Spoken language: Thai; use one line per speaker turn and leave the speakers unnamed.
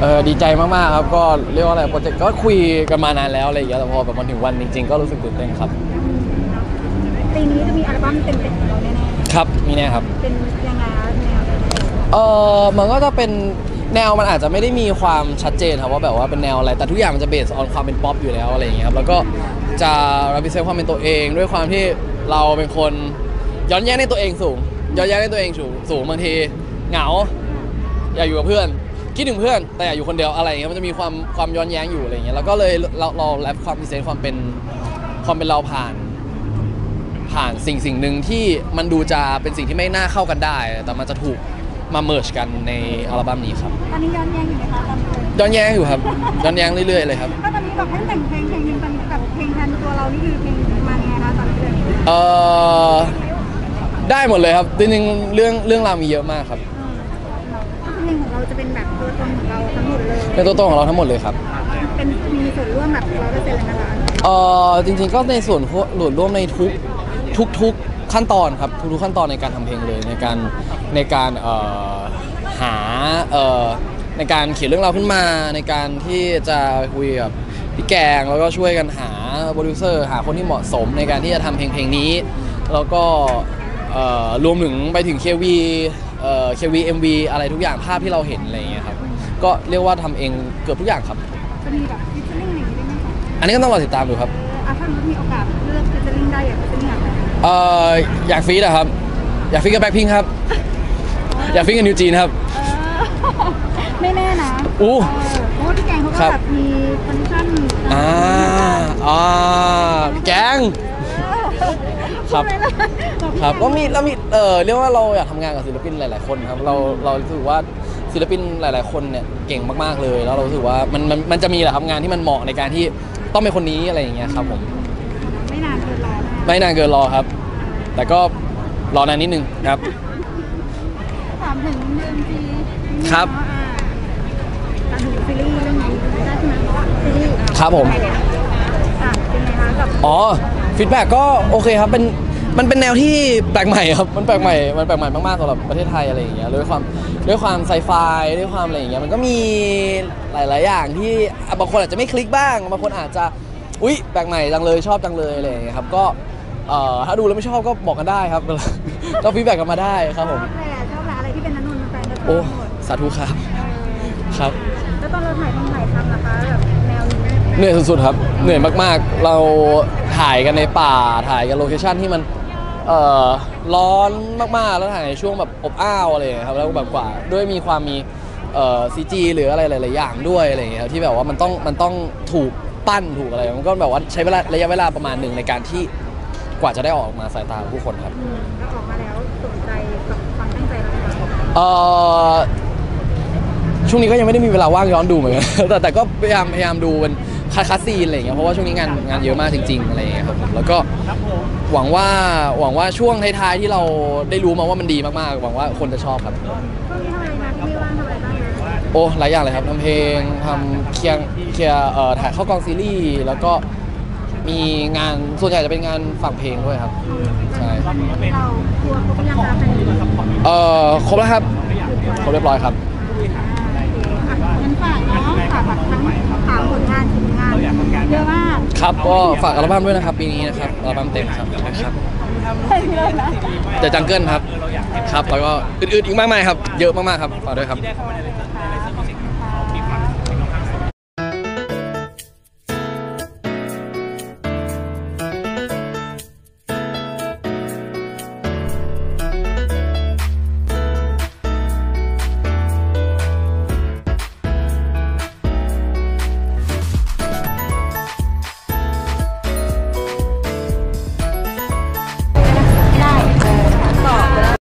เออดีใจมากๆครับก็เรียกว่าอะไรโปรเจกต์ก็คุยกันมานานแล้วอะไรอย่างเงี้ยแต่พอแบบมาถึงวันจริง ๆ ก็รู้สึกตื่นเต้นครับ
ปีนี้จะมีอัลบั้มเต็มๆของเราแน่
ครับมีแน่ครับ
ๆเป็นยังไงคะแนว
เออมันก็จะเป็นแนวมันอาจจะไม่ได้มีความชัดเจนครับว่าแบบว่าเป็นแนวอะไร แต่ทุกอย่างมันจะ based on ความเป็นป๊อปอยู่แล้วอะไรอย่างเงี้ยครับแล้วก็จะรับผิดชอบความเป็นตัวเอง ด้วยความที่เราเป็นคนย้อนแย้งในตัวเองสูงย้อนแย้งในตัวเองสูงสูงบางทีเหงา อยากอยู่กับเพื่อน คิดถึงเพื่อนแต่อยากอยู่คนเดียวอะไรอย่างเงี้ยมันจะมีความความย้อนแย้งอยู่อะไรอย่างเงี้ยแล้วก็เลยเราเราแรปความพิเศษความเป็นความเป็นเราผ่าน ผ่านสิ่งสิ่งหนึ่งที่มันดูจะเป็นสิ่งที่ไม่น่าเข้ากันได้ แต่มันจะถูกมาเมิร์ชกันในอัลบั้มนี้ครับ
ตอนนี้ย้อนแย้งอยู่ไหมคะตอนนี้
ย้อนแย้งอยู่ครับย้อนแย้งเรื่อยๆเลยครับ
ถ้าตอนนี้แบบให้แต่งเพลงเพลงหนึ่งตอนนี้แบบเพลงแทนตัวเรานี่คือเพลงมาไงคะตอนนี้เลย
เอ่อได้หมดเลยครับจริงๆเรื่องเรื่องราวมีเยอะมากครับ
เพลงของเราจะเป็นแบบตัวตนของเราทั้งหมดเลย
เป็นตัวตนของเราทั้งหมดเลยครับ
เป็นมีส่วนร่วมแบบร้อยเปอร์เซ็นต์เลยนะคะ
เอ่อจริงๆก็ในส่วนหลุดร่วมในทุกทุกทุกขั้นตอนครับทุกๆขั้นตอนในการทำเพลงเลยในการในการเอ่อหาเอ่อในการเขียนเรื่องราวขึ้นมา ในการที่จะคุยกับพี่แกงแล้วก็ช่วยกันหาโปรดิวเซอร์หาคนที่เหมาะสมในการที่จะทำเพลงเพลงนี้ แล้วก็เอ่อรวมถึงไปถึง KV เอ่อ KV MV อะไรทุกอย่างภาพที่เราเห็นอะไรอย่างเงี้ยครับก็เรียกว่าทำเองเกือบทุกอย่างครับ
จะมีแบบ featuring อะไรอย่างนี้ได้ไหมคะ
อันนี้ก็ต้องรอติดตามดูครับ
เอออะถ้าสมมติมีโอกาสเลือก featuring ได้อยาก featuring อะไร
เอ่ออยาก feat อะครับ อยาก feat กับแบ็คพิงครับ อยาก feat กับ NewJeans ครับ
เออ ไม่แน่นะ
อู้
เเพราะว่าพี่แกงเขา
ครั
ก็
บ
แบบมี condition อ่า
อ่าแกง ครับ ครับก็มีเรามีเออเรียกว่าเราอยากทำงานกับศิลปินหลาย ๆ คนครับเราเรารู้สึกว่าศิลปินหลาย ๆ คนเนี่ยเก่งมาก ๆ เลย แล้วเรารู้สึกว่ามันมันมันจะมีแหละครับงานที่มันเหมาะในการที่ต้องเป็นคนนี้อะไรอย่างเงี้ยครับผม
ไม่นานเกินรอนะ
ไม่นานเกินรอครับ แต่ก็รอนานนิดนึงครับ
ถามถึงเรื่องที่
ครับ
ถามถึงซีรีส์เรื่องนี้ได้ใช่ไหมซีรีส์
ครับผม
อะเป็นไงคะกับ
อ๋อฟีดแบ็กก็โอเคครับเป็น มันเป็นแนวที่แปลกใหม่ครับ มันแปลกใหม่ มันแปลกใหม่มากๆสำหรับประเทศไทยอะไรอย่างเงี้ย ด้วยความด้วยความไซไฟด้วยความอะไรอย่างเงี้ย มันก็มีหลาย ๆ อย่างที่อะบางคนอาจจะไม่คลิกบ้าง บางคนอาจจะ อุ๊ย แปลกใหม่จังเลย ชอบจังเลยอะไรอย่างเงี้ยครับ ก็เอ่อถ้าดูแล้วไม่ชอบก็บอกกันได้ครับ ก็ feedback กันมาได้ครับผมชอ
บแหละชอบแหละอะไรที่เป็นนันนนท์แฟนก็ชอบ
โอ้
หมด
สาธุครับ
เออ
ครับ
แล้วตอนเราถ่ายทำถ่ายทำนะคะแบบแนวนี้
เหนื่อยสุดๆครับ เหนื่อยมากๆ เราถ่ายกันในป่า ถ่ายกัน location ที่มัน เอ่อร้อนมากๆ แล้วถ่ายในช่วงแบบอบอ้าวอะไรอย่างเงี้ยครับแล้วแบบกว่าด้วยมีความมีเอ่อ CG หรืออะไรหลายๆอย่างด้วยอะไรอย่างเงี้ยครับที่แบบว่ามันต้องมันต้องถูกปั้นถูกอะไรมันก็แบบว่าใช้เวลาระยะเวลาประมาณหนึ่งในการที่กว่าจะได้ออกมาสายตาของผู้คนครับ
อืมแล้วออกมาแล้วสนใจกับความตั้งใจเราไหมคะ
เอ่อช่วงนี้ก็ยังไม่ได้มีเวลาว่างย้อนดูเหมือนกัน แต่แต่ก็พยายามพยายามดูเป็น คาคัสซีนอะไรอย่างเงี้ยเพราะว่าช่วงนี้งานงานเยอะมากจริงๆอะไรอย่างเงี้ยครับผมแล้วก็หวังว่าหวังว่าช่วงท้ายๆที่เราได้รู้มาว่ามันดีมากๆ หวังว่าคนจะชอบครับ
ช่วงนี้ทำอะไรนะที่ไม่ว่างทำอะไรบ้างนะ
โอ้หลายอย่างเลยครับทำเพลงทำเคลียร์เคลียร์เอ่อถ่ายเข้ากองซีรีส์แล้วก็มีงานส่วนใหญ่จะเป็นงานฝั่งเพลงด้วยครับใช่
เราครัวครบยังคะแฟนดีอ่า
เอ่อครบแล้วครับครบเรียบร้อยครับ
โอเคอะงั้นฝากเนาะฝากแบบทั้งข่าวผลงานผลงาน เยอะมาก
ครับก็ฝากอัลบั้มด้วยนะครับปีนี้นะครับอัลบั้มเต็มครับครับ
ใช่เลยนะ
เดอะจังเกิลครับครับแล้วก็อื่นๆอีกมากมายครับ เยอะมากๆครับฝากด้วยครับ
ค่ะ